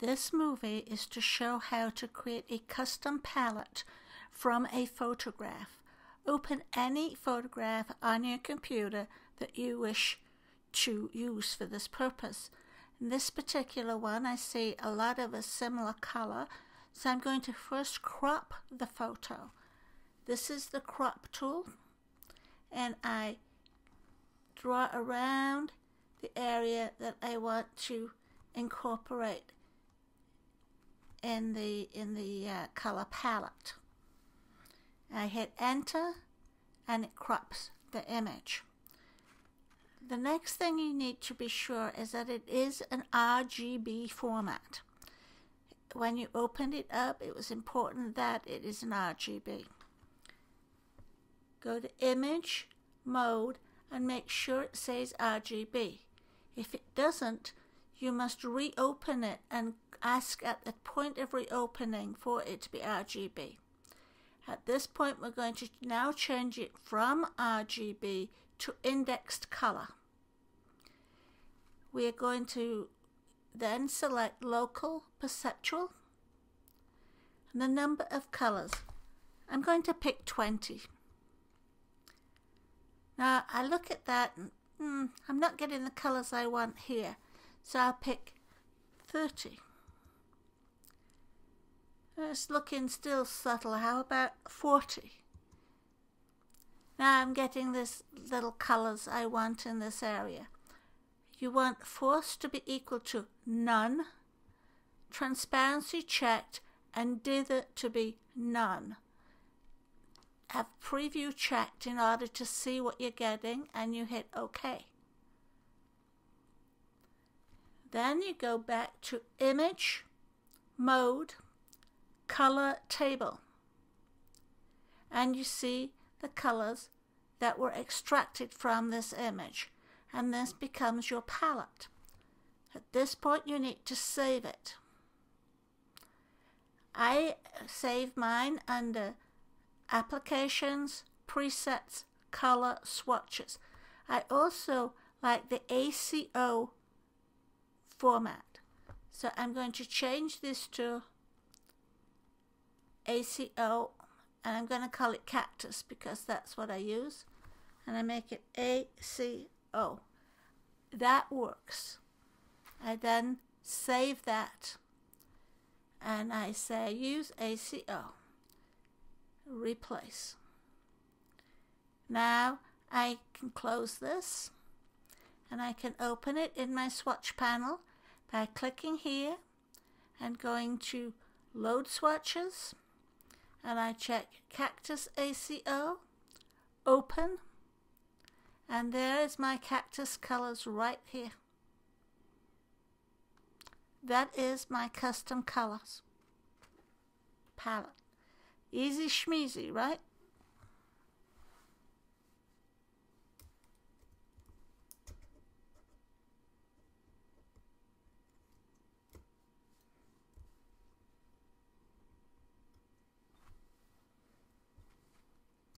This movie is to show how to create a custom palette from a photograph. Open any photograph on your computer that you wish to use for this purpose. In this particular one, I see a lot of a similar color, so I'm going to first crop the photo. This is the crop tool, and I draw around the area that I want to incorporate in the in the uh, color palette. I hit enter and it crops the image. The next thing you need to be sure is that it is an RGB format. When you opened it up, it was important that it is an RGB. Go to image, mode, and make sure it says RGB. If it doesn't, you must reopen it and ask at the point of reopening for it to be RGB. At this point, we're going to now change it from RGB to indexed color. We are going to then select local perceptual and the number of colors. I'm going to pick 20. Now I look at that and mm, I'm not getting the colors I want here, so I'll pick 30. It's looking still subtle. How about 40? Now I'm getting this little colors I want in this area. You want force to be equal to none, transparency checked, and dither to be none. Have preview checked in order to see what you're getting, and you hit OK. Then you go back to Image, Mode, Color Table, and you see the colors that were extracted from this image and this becomes your palette. At this point you need to save it. I save mine under Applications, Presets, Color Swatches. I also like the ACO format. So I'm going to change this to ACO and I'm going to call it cactus because that's what I use. And I make it ACO. That works. I then save that and I say use ACO. Replace. Now I can close this and I can open it in my swatch panel by clicking here and going to load swatches and I check cactus ACO open. And there is my cactus colors right here. That is my custom colors palette. Easy schmeezy right